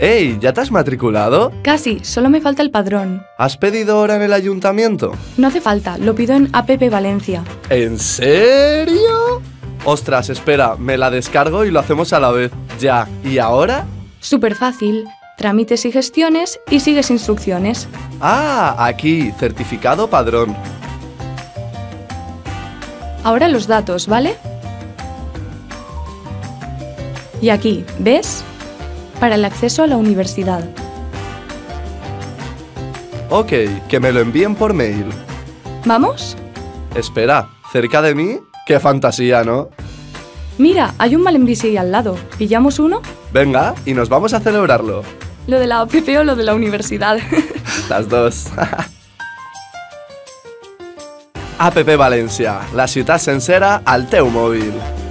¡Ey! ¿Ya te has matriculado? Casi, solo me falta el padrón. ¿Has pedido hora en el ayuntamiento? No hace falta, lo pido en APP Valencia. ¿En serio? Ostras, espera, me la descargo y lo hacemos a la vez. Ya. ¿Y ahora? Súper fácil. Trámites y gestiones y sigues instrucciones. Ah, aquí, certificado padrón. Ahora los datos, ¿vale? Y aquí, ¿ves? Para el acceso a la universidad. Ok, que me lo envíen por mail. ¿Vamos? Espera, ¿cerca de mí? ¡Qué fantasía, ¿no? Mira, hay un Malembisi ahí al lado. ¿Pillamos uno? Venga, y nos vamos a celebrarlo. ¿Lo de la APP o lo de la universidad? Las dos. APP Valencia, la ciutat sencera al teu mòbil.